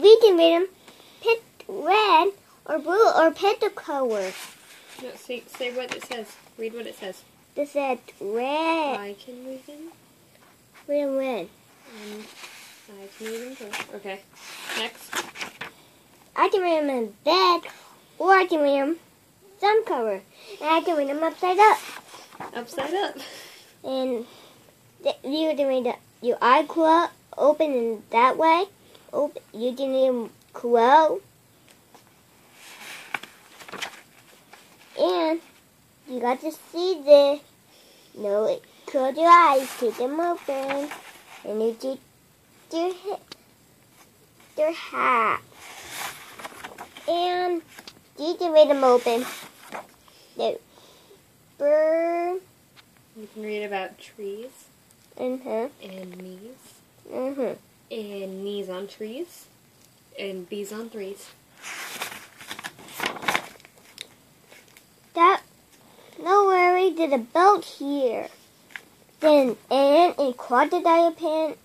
we can read them pick red or blue or pick the color. No, say, say what it says. Read what it says. This said red. I can read them. Read them red. And um, I can read them too. Okay. Next. I can read them in bed or I can read them some color. And I can read them upside up. Upside up. And you can read the, your eye close, open in that way. Open, you can them close. And you got to see this. No, it, close your eyes, keep them open, and you keep your your hat. And you can read them open. The bird. You can read about trees Uh-huh. and knees. Uh-huh. And knees on trees. And bees on threes. That no worry, did a belt here. Then an ant pant.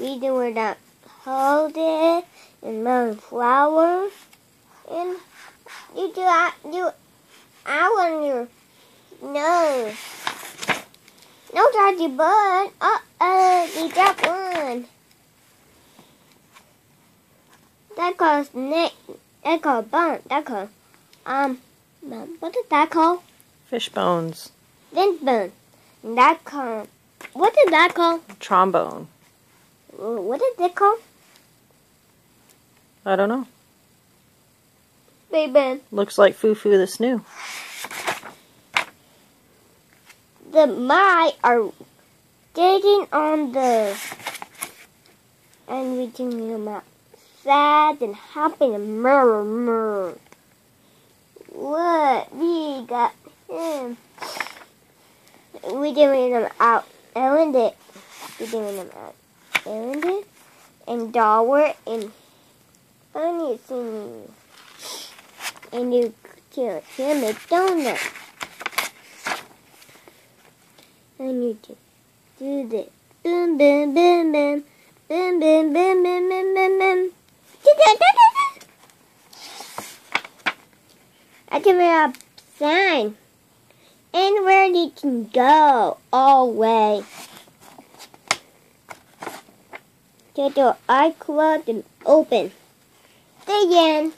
We do where that hold it and moon flower. And you do I you I on your nose. No dodgy bud. Uh oh, you dropped one. That calls Nick that called bone. That called um, what is that called? Fish bones. Fin bone. That called what is that called? Trombone. What did it called? I don't know. Baby. Looks like Foo Foo the Snoo. The my are digging on the and reaching them out. Sad and happy and murmur. What we got him. We doing them out. Ellen did. We doing them out. Ellen did. And Dollar and Honey singing. And you can can make donuts. And you just do this. Boom, boom, boom, boom. Boom, boom, boom, boom, boom, boom, boom. I can read a sign. And where you can go all way. Get your eye closed and open. The end.